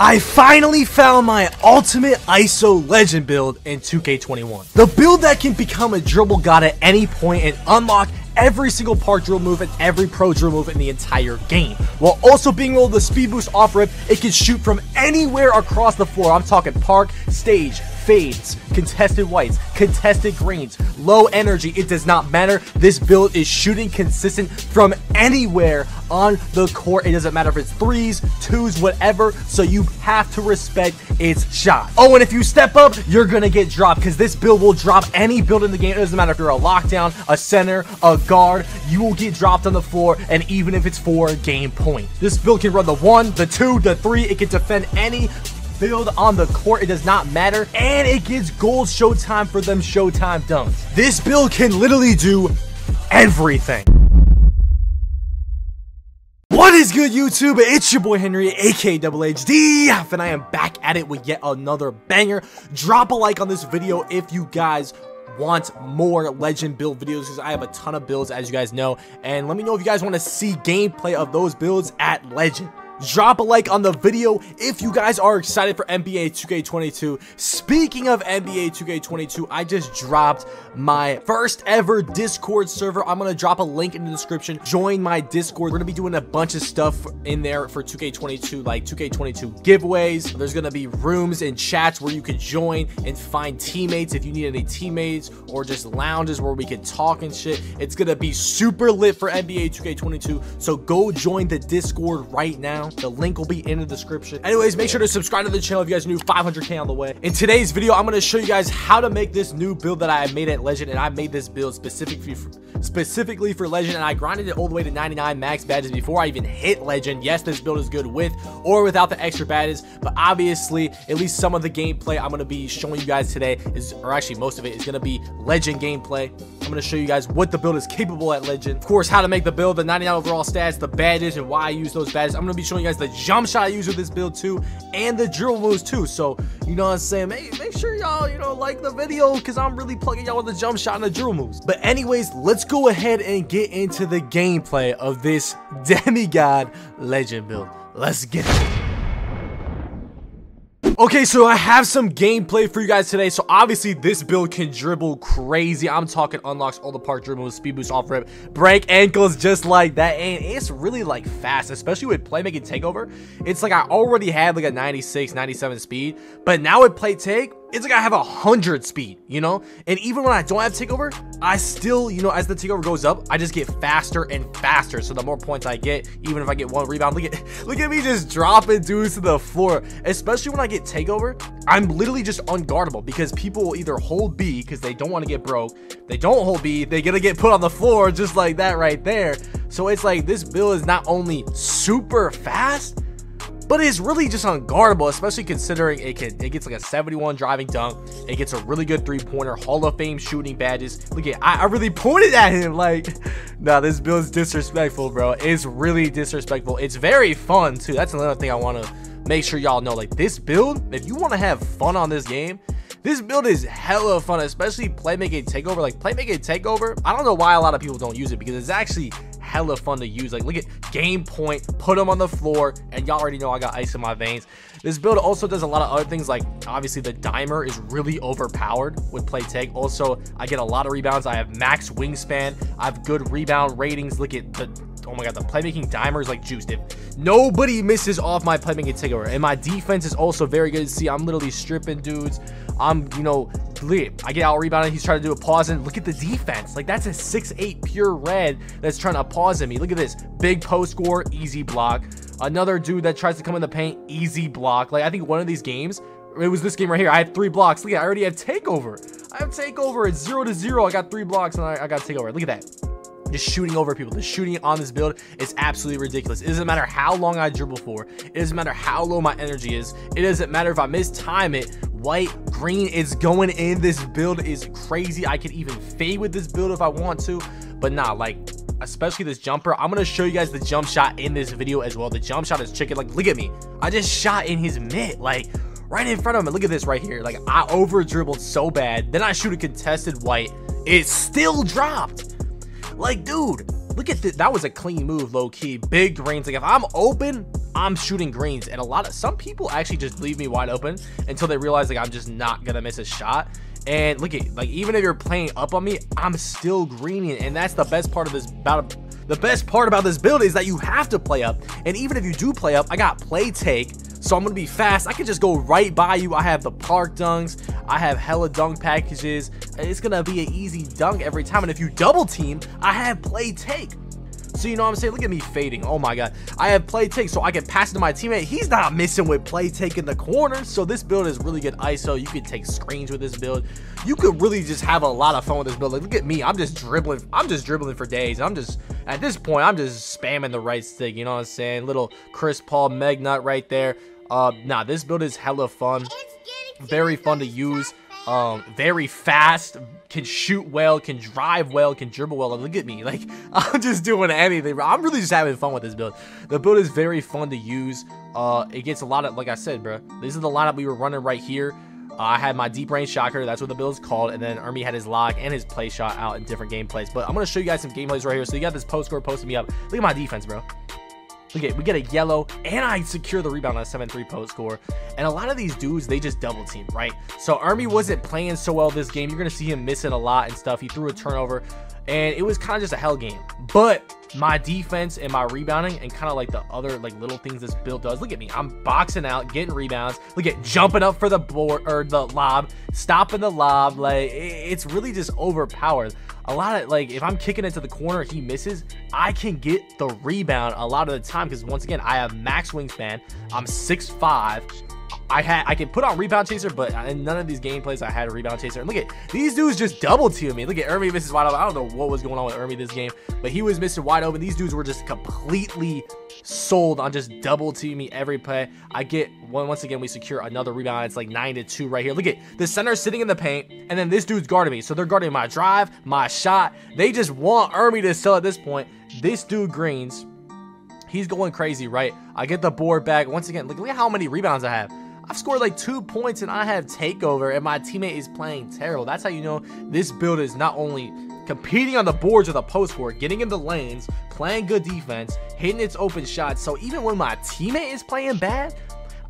I finally found my ultimate ISO legend build in 2K21. The build that can become a dribble god at any point and unlock every single park drill move and every pro drill move in the entire game. While also being able to speed boost off rip, it can shoot from anywhere across the floor. I'm talking park, stage, fades, contested whites, contested greens, low energy, it does not matter. This build is shooting consistent from anywhere on the court. It doesn't matter if it's threes, twos, whatever. So you have to respect its shot. Oh, and if you step up, you're gonna get dropped because this build will drop any build in the game. It doesn't matter if you're a lockdown, a center, a guard, you will get dropped on the floor. And even if it's for game point, this build can run the one, the two, the three. It can defend any build on the court. It does not matter. And it gives gold showtime for them showtime dunks. This build can literally do everything. What is good, YouTube? It's your boy Henry, aka Double HD, and I am back at it with yet another banger. Drop a like on this video if you guys want more legend build videos because I have a ton of builds as you guys know and let me know if you guys want to see gameplay of those builds at legend drop a like on the video if you guys are excited for NBA 2K22. Speaking of NBA 2K22, I just dropped my first ever Discord server. I'm going to drop a link in the description. Join my Discord. We're going to be doing a bunch of stuff in there for 2K22, like 2K22 giveaways. There's going to be rooms and chats where you can join and find teammates if you need any teammates or just lounges where we can talk and shit. It's going to be super lit for NBA 2K22. So go join the Discord right now. The link will be in the description. Anyways, make sure to subscribe to the channel if you guys new. 500k on the way. In today's video, I'm going to show you guys how to make this new build that I made at Legend. And I made this build specifically for, specifically for Legend. And I grinded it all the way to 99 max badges before I even hit Legend. Yes, this build is good with or without the extra badges. But obviously, at least some of the gameplay I'm going to be showing you guys today is, or actually most of it is going to be Legend gameplay. I'm going to show you guys what the build is capable at Legend. Of course, how to make the build, the 99 overall stats, the badges, and why I use those badges. I'm going to be showing showing you guys the jump shot I use with this build too, and the drill moves too. So, you know what I'm saying? Make, make sure y'all, you know, like the video because I'm really plugging y'all with the jump shot and the drill moves. But anyways, let's go ahead and get into the gameplay of this demigod legend build. Let's get it. Okay, so I have some gameplay for you guys today. So obviously this build can dribble crazy. I'm talking unlocks all the park dribbles, speed boost off rip, break ankles just like that. And it's really like fast, especially with playmaking takeover. It's like I already had like a 96, 97 speed, but now with play take, it's like I have a hundred speed, you know? And even when I don't have takeover, I still, you know, as the takeover goes up, I just get faster and faster. So the more points I get, even if I get one rebound, look at look at me just dropping dudes to the floor. Especially when I get takeover, I'm literally just unguardable because people will either hold B because they don't want to get broke. They don't hold B, they're gonna get put on the floor just like that right there. So it's like this build is not only super fast, but it's really just unguardable, especially considering it can it gets like a 71 driving dunk, it gets a really good three-pointer, Hall of Fame shooting badges. Look at I, I really pointed at him like, nah, this build is disrespectful, bro. It's really disrespectful. It's very fun too. That's another thing I want to make sure y'all know. Like this build, if you want to have fun on this game, this build is hella fun, especially playmaking takeover. Like playmaking takeover, I don't know why a lot of people don't use it because it's actually hella fun to use. Like, look at game point, put them on the floor, and y'all already know I got ice in my veins. This build also does a lot of other things, like obviously the dimer is really overpowered with play take. Also, I get a lot of rebounds. I have max wingspan. I have good rebound ratings. Look at the oh my god, the playmaking dimer is like juiced. If nobody misses off my playmaking takeover, and my defense is also very good. See, I'm literally stripping dudes. I'm, you know, I get out rebounded. He's trying to do a pause and look at the defense. Like that's a six eight pure red that's trying to pause at me. Look at this. Big post score, easy block. Another dude that tries to come in the paint, easy block. Like I think one of these games, it was this game right here. I had three blocks. Look at I already have takeover. I have takeover. It's zero to zero. I got three blocks and I, I got takeover. Look at that just shooting over people. The shooting on this build is absolutely ridiculous. It doesn't matter how long I dribble for. It doesn't matter how low my energy is. It doesn't matter if I mistime it. White, green is going in. This build is crazy. I can even fade with this build if I want to. But nah, like, especially this jumper. I'm to show you guys the jump shot in this video as well. The jump shot is chicken. Like, look at me. I just shot in his mitt. Like, right in front of him. Look at this right here. Like, I over dribbled so bad. Then I shoot a contested white. It still dropped. Like, dude, look at this. That was a clean move, low key. Big greens. Like, if I'm open, I'm shooting greens. And a lot of some people actually just leave me wide open until they realize like I'm just not gonna miss a shot. And look at like even if you're playing up on me, I'm still greening. And that's the best part of this about the best part about this build is that you have to play up. And even if you do play up, I got play take. So I'm going to be fast. I can just go right by you. I have the park dunks. I have hella dunk packages. It's going to be an easy dunk every time. And if you double team, I have play take. So you know what I'm saying? Look at me fading. Oh my god. I have play take so I can pass it to my teammate. He's not missing with play take in the corner. So this build is really good ISO. You can take screens with this build. You could really just have a lot of fun with this build. Like, look at me. I'm just dribbling. I'm just dribbling for days. I'm just, at this point, I'm just spamming the right stick. You know what I'm saying? Little Chris Paul Meg nut right there. Uh, nah, this build is hella fun. Very fun to use. Um, very fast, can shoot well, can drive well, can dribble well. look at me, like I'm just doing anything. I'm really just having fun with this build. The build is very fun to use. Uh, it gets a lot of, like I said, bro. This is the lineup we were running right here. Uh, I had my deep range shocker, that's what the build is called, and then Ermi had his log and his play shot out in different gameplays. But I'm gonna show you guys some gameplays right here. So you got this post score posting me up. Look at my defense, bro. Look at we get a yellow, and I secure the rebound on a 7-3 post score. And a lot of these dudes, they just double team, right? So Ermi wasn't playing so well this game. You're gonna see him missing a lot and stuff. He threw a turnover, and it was kind of just a hell game. But my defense and my rebounding and kind of like the other like little things this build does. Look at me. I'm boxing out, getting rebounds. Look at jumping up for the board or the lob, stopping the lob. Like it's really just overpowered a lot of like if I'm kicking it to the corner, he misses, I can get the rebound a lot of the time because once again, I have max wingspan. I'm 6'5. I had I can put on rebound chaser, but in none of these gameplays I had a rebound chaser. And look at these dudes just double team me. Look at Ermi misses wide open. I don't know what was going on with Ermi this game, but he was missing wide open. These dudes were just completely sold on just double team me every play. I get one once again we secure another rebound. It's like nine to two right here. Look at the center sitting in the paint, and then this dude's guarding me. So they're guarding my drive, my shot. They just want Ermi to sell at this point. This dude greens. He's going crazy, right? I get the board back. Once again, look, look at how many rebounds I have. I've scored like two points and I have takeover and my teammate is playing terrible. That's how you know this build is not only competing on the boards with a post score, getting in the lanes, playing good defense, hitting its open shots. So even when my teammate is playing bad,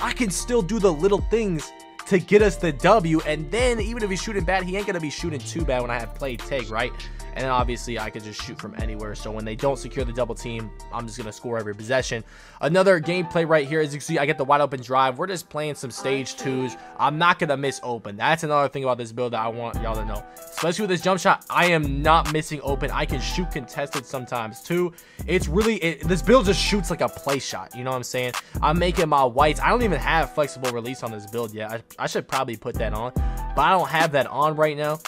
I can still do the little things to get us the W. And then even if he's shooting bad, he ain't going to be shooting too bad when I have played take, right? And then obviously I could just shoot from anywhere. So when they don't secure the double team, I'm just going to score every possession. Another gameplay right here, as you can see, I get the wide open drive. We're just playing some stage twos. I'm not going to miss open. That's another thing about this build that I want y'all to know. Especially with this jump shot, I am not missing open. I can shoot contested sometimes too. It's really, it, this build just shoots like a play shot. You know what I'm saying? I'm making my whites. I don't even have flexible release on this build yet. I, I should probably put that on, but I don't have that on right now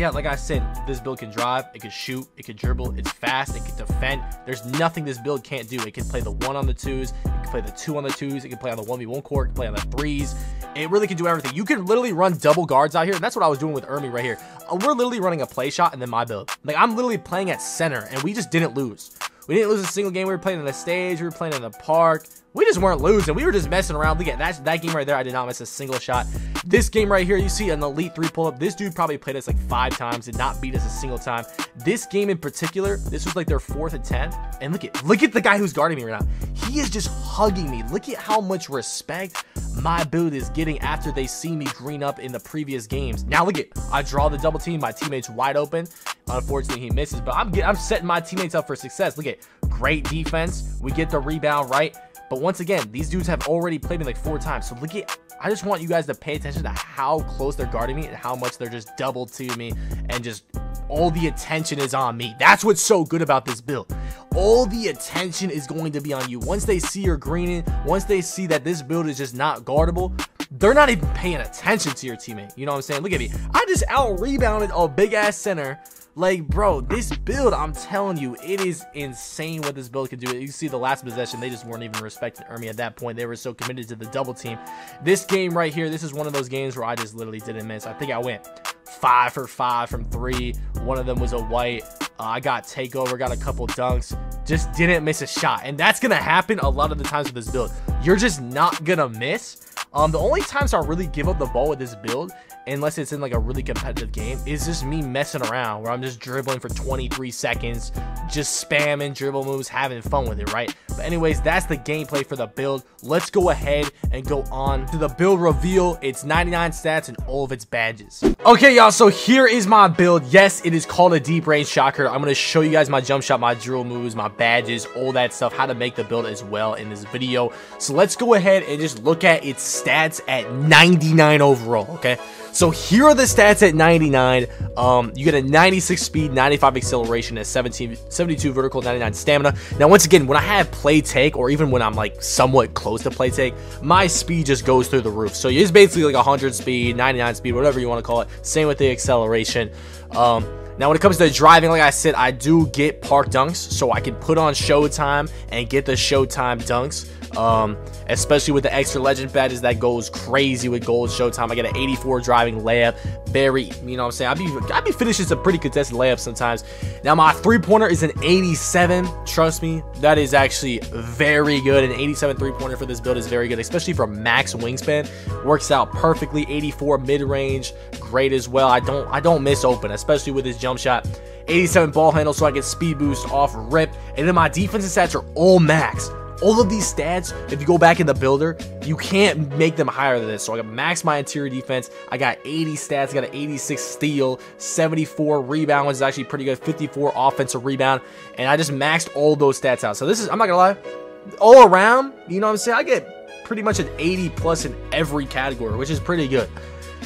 yeah, like I said, this build can drive, it can shoot, it can dribble, it's fast, it can defend. There's nothing this build can't do. It can play the one on the twos, it can play the two on the twos, it can play on the 1v1 court, it can play on the threes. It really can do everything. You can literally run double guards out here, and that's what I was doing with Ermi right here. Uh, we're literally running a play shot and then my build. Like, I'm literally playing at center, and we just didn't lose. We didn't lose a single game. We were playing on the stage. We were playing in the park. We just weren't losing. We were just messing around. Look at that, that game right there. I did not miss a single shot. This game right here, you see an elite three pull up. This dude probably played us like five times, did not beat us a single time. This game in particular, this was like their fourth attempt. And look at look at the guy who's guarding me right now. He is just hugging me. Look at how much respect my build is getting after they see me green up in the previous games. Now look at I draw the double team. My teammate's wide open. Unfortunately, he misses, but I'm I'm setting my teammates up for success. Look at great defense. We get the rebound right. But once again, these dudes have already played me like four times. So look at I just want you guys to pay attention to how close they're guarding me and how much they're just double to me and just all the attention is on me. That's what's so good about this build. All the attention is going to be on you. Once they see your greening, once they see that this build is just not guardable, they're not even paying attention to your teammate. You know what I'm saying? Look at me. I just out rebounded a big ass center like, bro, this build, I'm telling you, it is insane what this build can do. You see the last possession, they just weren't even respecting Ermi at that point. They were so committed to the double team. This game right here, this is one of those games where I just literally didn't miss. I think I went five for five from three. One of them was a white. Uh, I got takeover, got a couple dunks. Just didn't miss a shot. And that's going to happen a lot of the times with this build. You're just not going to miss Um, the only times I really give up the ball with this build unless it's in like a really competitive game, is just me messing around where I'm just dribbling for 23 seconds, just spamming dribble moves, having fun with it, right? But anyways, that's the gameplay for the build. Let's go ahead and go on to the build reveal. It's 99 stats and all of its badges. Okay, y'all, so here is my build. Yes, it is called a deep range shocker. I'm to show you guys my jump shot, my drill moves, my badges, all that stuff, how to make the build as well in this video. So let's go ahead and just look at its stats at 99 overall, okay? So here are the stats at 99. Um, you get a 96 speed, 95 acceleration, and 17, 72 vertical, 99 stamina. Now, once again, when I have play take, or even when I'm like somewhat close to play take, my speed just goes through the roof. So it's basically like 100 speed, 99 speed, whatever you want to call it. Same with the acceleration. Um, now, when it comes to driving, like I said, I do get park dunks, so I can put on Showtime and get the Showtime dunks. Um, especially with the extra legend badges that goes crazy with gold showtime. I get an 84 driving layup. Very, you know what I'm saying? I'd be, I'd be finishing some pretty contested layups sometimes. Now, my three pointer is an 87. Trust me, that is actually very good. An 87 three pointer for this build is very good, especially for max wingspan. Works out perfectly. 84 mid range, great as well. I don't, I don't miss open, especially with this jump shot. 87 ball handle so I get speed boost off rip. And then my defensive stats are all max all of these stats, if you go back in the builder, you can't make them higher than this. So I got max my interior defense. I got 80 stats. I got an 86 steal, 74 rebound, which is actually pretty good, 54 offensive rebound. And I just maxed all those stats out. So this is, I'm not going to lie, all around, you know what I'm saying? I get pretty much an 80 plus in every category, which is pretty good.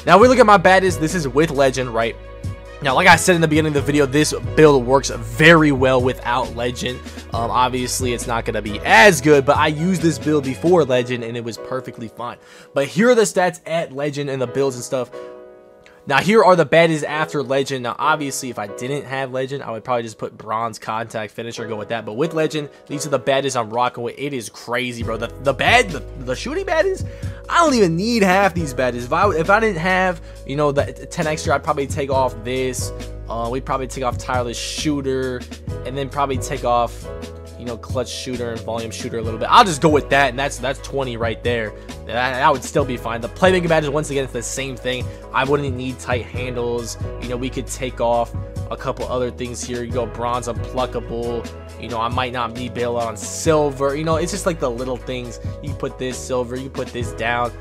Now we look at my badges. This is with legend, right? Now, like I said in the beginning of the video, this build works very well without Legend. Um, obviously, it's not going to be as good, but I used this build before Legend, and it was perfectly fine. But here are the stats at Legend and the builds and stuff. Now, here are the badges after Legend. Now, obviously, if I didn't have Legend, I would probably just put Bronze Contact Finisher, go with that. But with Legend, these are the badges I'm rocking with. It is crazy, bro. The, the bad, the, the shooting badges, I don't even need half these badges. If I, if I didn't have, you know, the 10 extra, I'd probably take off this. Uh, we'd probably take off Tireless Shooter, and then probably take off you know, clutch shooter and volume shooter a little bit. I'll just go with that, and that's that's 20 right there. That, that would still be fine. The playmaking badges, once again, it's the same thing. I wouldn't need tight handles. You know, we could take off a couple other things here. You go bronze unpluckable. You know, I might not be bail on silver. You know, it's just like the little things. You put this silver, you put this down.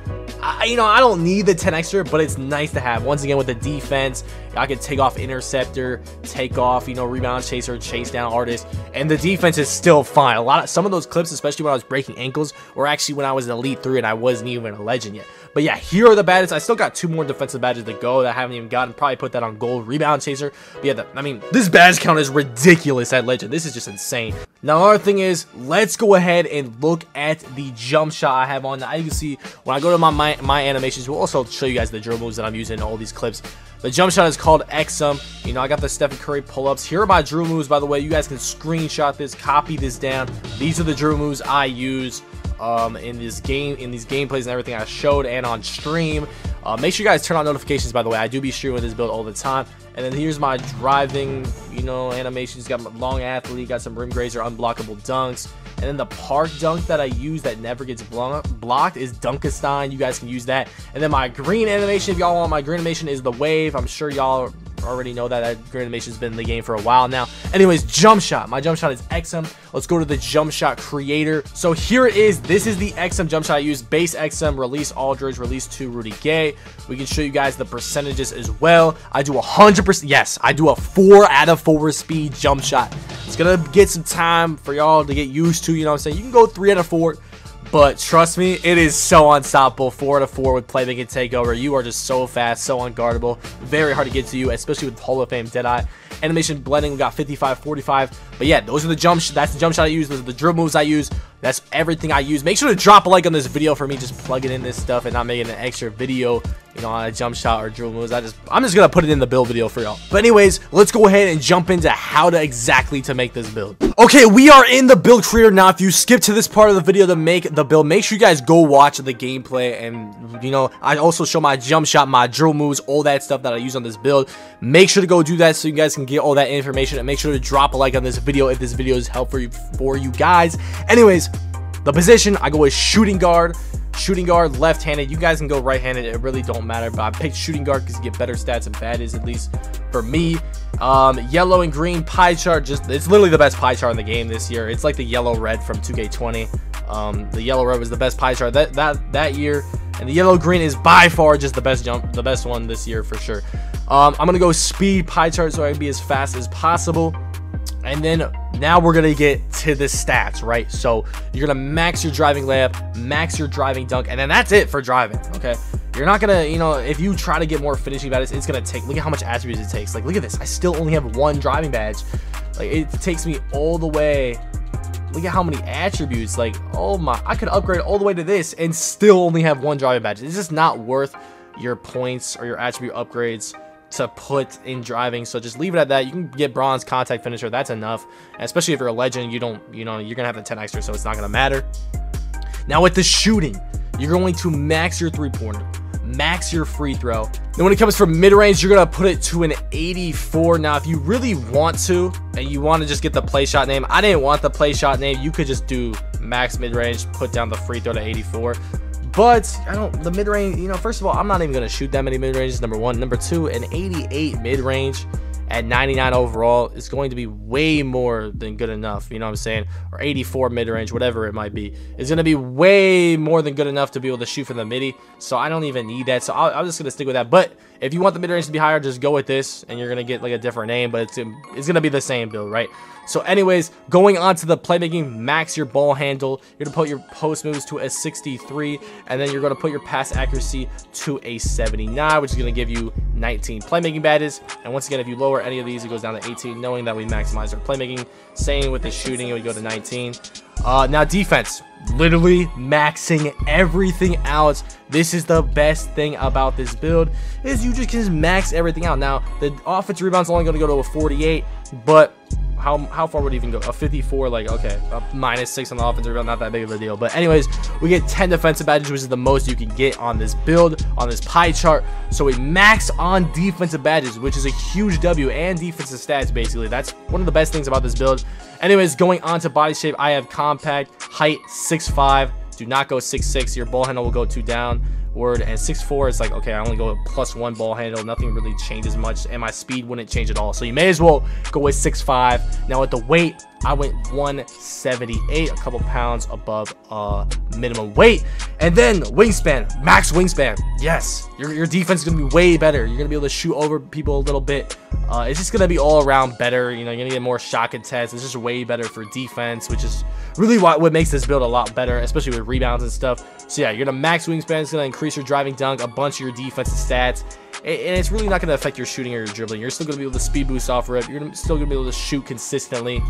I, you know, I don't need the 10 extra, but it's nice to have. Once again, with the defense, I can take off interceptor, take off, you know, rebound chaser, chase down artist, and the defense is still fine. A lot of some of those clips, especially when I was breaking ankles, were actually when I was an elite three and I wasn't even a legend yet. But yeah, here are the badges. I still got two more defensive badges to go that I haven't even gotten. Probably put that on gold rebound chaser. But yeah, the, I mean, this badge count is ridiculous at legend. This is just insane. Now, another thing is, let's go ahead and look at the jump shot I have on. Now, you can see when I go to my, my, my animations, we'll also show you guys the drill moves that I'm using in all these clips. The jump shot is called Exum. You know, I got the Stephen Curry pull-ups. Here are my drill moves, by the way. You guys can screenshot this, copy this down. These are the drill moves I use um, in this game, in these gameplays and everything I showed and on stream. Uh, make sure you guys turn on notifications, by the way. I do be streaming with this build all the time. And then here's my driving, you know, animations. Got my long athlete, got some rim grazer, unblockable dunks. And then the park dunk that I use that never gets blocked is Dunkenstein. You guys can use that. And then my green animation, if y'all want my green animation, is the wave. I'm sure y'all already know that. That green animation's been in the game for a while now. Anyways, jump shot. My jump shot is Exum. Let's go to the jump shot creator. So here it is. This is the Exum jump shot I use. Base Exum, release Aldridge, release to Rudy Gay. We can show you guys the percentages as well. I do 100%. Yes, I do a 4 out of 4 speed jump shot. It's going to get some time for y'all to get used to. You know what I'm saying? You can go 3 out of 4. But trust me, it is so unstoppable. 4 to 4 with playmaking takeover. You are just so fast, so unguardable. Very hard to get to you, especially with Hall of Fame Deadeye. Animation blending, we got 55, 45. But yeah, those are the jump. That's the jump shot I use. Those are the drill moves I use. That's everything I use. Make sure to drop a like on this video for me just plugging in this stuff and not making an extra video, you know, on a jump shot or drill moves. I just, I'm just gonna put it in the build video for y'all. But anyways, let's go ahead and jump into how to exactly to make this build. Okay, we are in the build creator now. If you skip to this part of the video to make the build, make sure you guys go watch the gameplay and, you know, I also show my jump shot, my drill moves, all that stuff that I use on this build. Make sure to go do that so you guys can get all that information and make sure to drop a like on this video if this video is helpful for you, guys. Anyways, the position, I go with shooting guard. Shooting guard, left-handed. You guys can go right-handed. It really don't matter. But I picked shooting guard because you get better stats and badges, at least for me. Um, yellow and green pie chart. Just It's literally the best pie chart in the game this year. It's like the yellow-red from 2K20. Um, the yellow red was the best pie chart that that that year, and the yellow green is by far just the best jump, the best one this year for sure. Um, I'm gonna go speed pie chart so I can be as fast as possible. And then now we're gonna get to the stats, right? So you're gonna max your driving layup, max your driving dunk, and then that's it for driving. Okay. You're not gonna, you know, if you try to get more finishing badges, it's gonna take. Look at how much attributes it takes. Like, look at this. I still only have one driving badge. Like, it takes me all the way Look at how many attributes. Like, oh my, I could upgrade all the way to this and still only have one driving badge. It's just not worth your points or your attribute upgrades to put in driving. So just leave it at that. You can get bronze contact finisher. That's enough. Especially if you're a legend, you don't, you know, you're going to have the 10 extra, so it's not going to matter. Now with the shooting, you're going to max your three pointer max your free throw. Then when it comes from mid-range, you're going to put it to an 84. Now, if you really want to, and you want to just get the play shot name, I didn't want the play shot name. You could just do max mid-range, put down the free throw to 84. But I don't, the mid-range, you know, first of all, I'm not even to shoot that many mid-ranges, number one. Number two, an 88 mid-range at 99 overall is going to be way more than good enough. You know what I'm saying? Or 84 mid range, whatever it might be. It's going to be way more than good enough to be able to shoot from the midi. So I don't even need that. So i am just going to stick with that. But if you want the mid range to be higher, just go with this and you're going to get like a different name. But it's, it's going to be the same build, right? So anyways, going on to the playmaking, max your ball handle. You're going to put your post moves to a 63, and then you're going to put your pass accuracy to a 79, which is going to give you 19 playmaking badges. And once again, if you lower any of these, it goes down to 18, knowing that we maximize our playmaking. Same with the shooting, it would go to 19. Uh, now defense, literally maxing everything out. This is the best thing about this build, is you just can max everything out. Now, the offensive rebound's only going to go to a 48, but how, how far would it even go? A 54, like, okay, minus 6 on the offensive rebound, not that big of a deal. But anyways, we get 10 defensive badges, which is the most you can get on this build, on this pie chart. So we max on defensive badges, which is a huge W, and defensive stats, basically. That's one of the best things about this build. Anyways, going on to body shape, I have compact, height 6'5", do not go 6'6", your ball handle will go two down word and 6'4 is like okay i only go plus one ball handle nothing really changes much and my speed wouldn't change at all so you may as well go with 6'5 now at the weight I went 178, a couple pounds above uh, minimum weight. And then wingspan, max wingspan. Yes, your, your defense is to be way better. You're to be able to shoot over people a little bit. Uh, it's just going to be all around better. You know, you're going to get more shot contests. It's just way better for defense, which is really what, what makes this build a lot better, especially with rebounds and stuff. So yeah, you're going to max wingspan. It's going to increase your driving dunk, a bunch of your defensive stats and it's really not going to affect your shooting or your dribbling. You're still going to be able to speed boost off rip. You're still going to be able to shoot consistently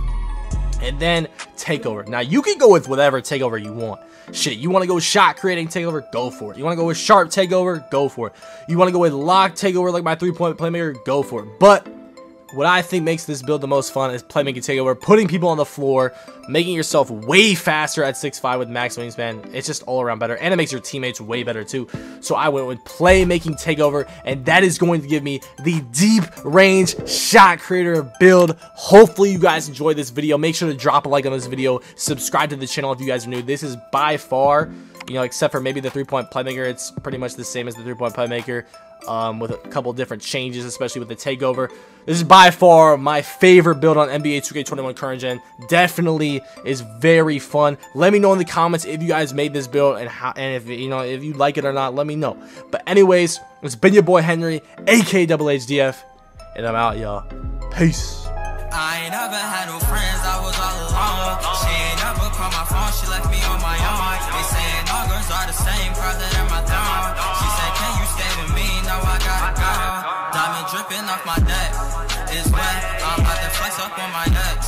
and then takeover. Now you can go with whatever takeover you want. Shit, you want to go shot creating takeover? Go for it. You want to go with sharp takeover? Go for it. You want to go with lock takeover like my three point playmaker? Go for it. But what I think makes this build the most fun is playmaking takeover, putting people on the floor, making yourself way faster at 6'5 with max wingspan. It's just all around better, and it makes your teammates way better too. So I went with playmaking takeover, and that is going to give me the deep range shot creator build. Hopefully you guys enjoyed this video. Make sure to drop a like on this video. Subscribe to the channel if you guys are new. This is by far you know, except for maybe the three-point playmaker, it's pretty much the same as the three-point playmaker um, with a couple different changes, especially with the takeover. This is by far my favorite build on NBA 2K21 current gen. Definitely is very fun. Let me know in the comments if you guys made this build and how and if you know if you like it or not. Let me know. But anyways, it's been your boy Henry, aka HDF, and I'm out, y'all. Peace. dripping off my neck. It's wet. I'm about to flex up on my neck.